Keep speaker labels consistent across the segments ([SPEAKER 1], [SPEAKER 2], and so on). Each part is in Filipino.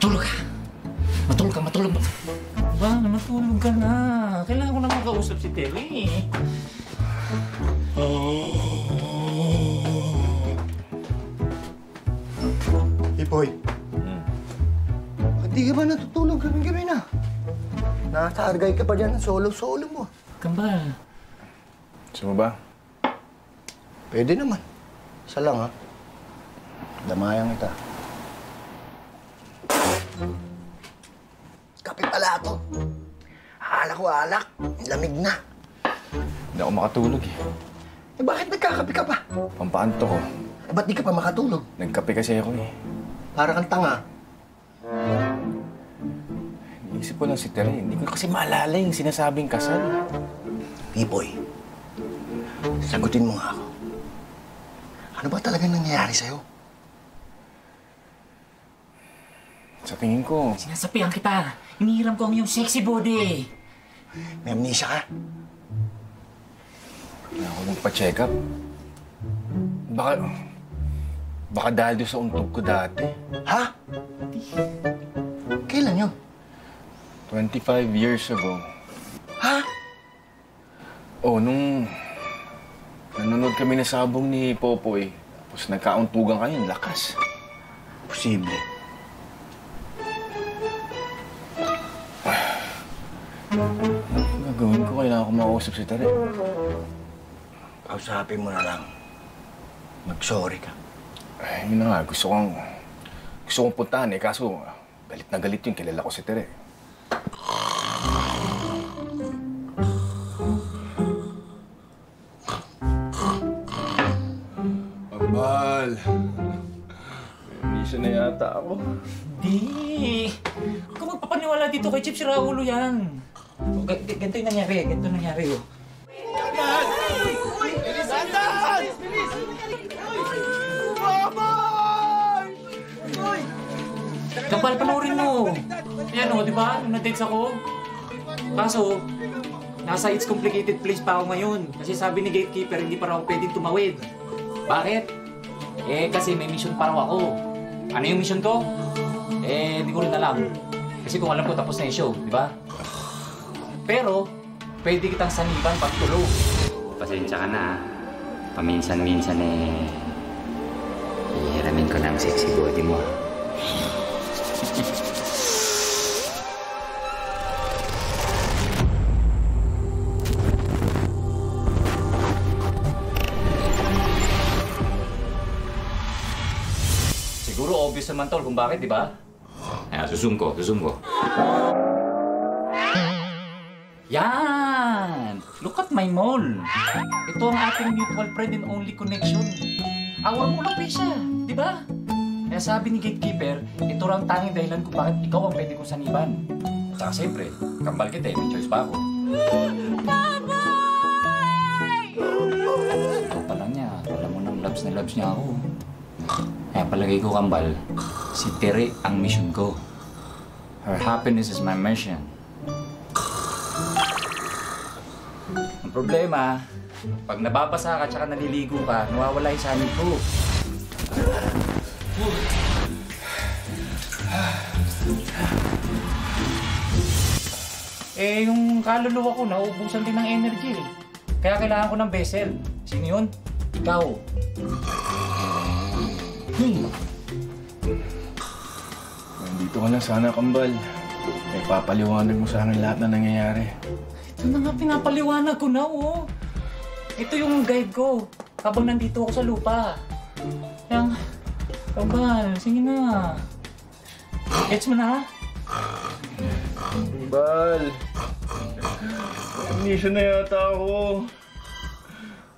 [SPEAKER 1] Matulog ka. Matulog ka, matulog. Ba, matulog ka na. Kailangan ko na makausap si Terry.
[SPEAKER 2] Ipoy. Bakit di ka ba natutulog gabi-gabi na? Nakatargay ka pa dyan ng solo-solo mo.
[SPEAKER 1] Kambal.
[SPEAKER 3] Gusto mo ba?
[SPEAKER 2] Pwede naman. Isa lang, ha? Damayang kita. Akala ko alak. Lamig na.
[SPEAKER 3] Hindi ako makatulog eh.
[SPEAKER 2] Eh, bakit nagkakape ka pa?
[SPEAKER 3] Pampaanto ko.
[SPEAKER 2] Eh, ba't di ka pa makatulog?
[SPEAKER 3] Nagkape kasi ako eh.
[SPEAKER 2] Para kang tanga.
[SPEAKER 3] Iisip ko lang si Tere. Hindi ko kasi maalala yung sinasabing kasal.
[SPEAKER 2] Ipoy, sagutin mo nga ako. Ano ba talaga nangyayari sa'yo?
[SPEAKER 3] Sa tingin ko,
[SPEAKER 1] Sinasapian kita. Hinihiram ko ang iyong sexy body.
[SPEAKER 2] May amnesia ka?
[SPEAKER 3] Kaya ako magpa-check up. Baka... Baka dahil doon sa untog ko dati.
[SPEAKER 2] Ha? Kailan yun?
[SPEAKER 3] 25 years ago.
[SPEAKER 2] Ha?
[SPEAKER 3] Oh, nung... Nanonood kami na sabong ni Popoy. Tapos nagkauntugan kayo, lakas.
[SPEAKER 2] Posible.
[SPEAKER 3] Ang gagawin ko, kailangan ko makausap si Tere.
[SPEAKER 2] Kausapin mo na lang. Mag-sorry ka.
[SPEAKER 3] Ay, yun na nga, gusto kong... Gusto kong puntahan eh, kaso galit na galit yung kilala ko si Tere. Ambal! Hindi siya na yata ako.
[SPEAKER 1] Di. Huwag ka magpapaniwala dito kay Chip si Raulo yan. O, ga- ga- ganito yung nangyari. Ganito yung nangyari. Oh. Kapal, panoorin mo. Yan o, di ba? Nung na-dates ako. Kaso, nasa It's Complicated Place pa ako ngayon. Kasi sabi ni gatekeeper, hindi pa raw ako pwedeng tumawid. Bakit? Eh, kasi may mission pa raw ako. Ano yung mission ko? Eh, hindi ko rin alam. Kasi kung alam ko, tapos na yung show, di ba? Pero, pwede kitang saniban pag tulog.
[SPEAKER 4] Pasensya ka na. ah. Paminsan-minsan eh... Ihiramin ko ng sexy body mo. ah.
[SPEAKER 1] Siguro obvious naman tol kung bakit, di ba?
[SPEAKER 4] Ayan, susum ko, susum ko.
[SPEAKER 1] Yan! Look at my mall. Ito ang ating mutual friend and only connection. Awang mo lang siya, di ba? Kaya sabi ni gatekeeper, ito lang tanging dahilan kung bakit ikaw ang pwede kong saniban. Tsaka siyempre, kambal kita eh, may choice pa ako. Ikaw pa lang niya, alam mo nang loves na loves niya ako. Kaya palagay ko kambal, si Tere ang mission ko. Her happiness is my mission. Ang problema, pag nababasa ka tsaka naliligo ka, nawawala yung ko. Eh, yung kaluluwa ko, nauubusan din ng energy eh. Kaya kailangan ko ng vessel. Sino yun? Ikaw. Hmm.
[SPEAKER 3] Nandito ka na sana, Kambal. May papaliwanag mo sa akin lahat na nangyayari.
[SPEAKER 1] Ito na nga pinapaliwanag ko na, oh. Ito yung guide ko habang nandito ako sa lupa. Yang, kambal, sige na. Gets mo na?
[SPEAKER 3] Kambal! Amnesia na yata ako.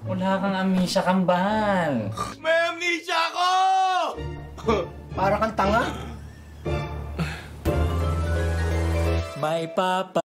[SPEAKER 1] Wala kang amnesia, kambal.
[SPEAKER 3] May amnesia ako!
[SPEAKER 2] Para kang tanga?
[SPEAKER 1] May papa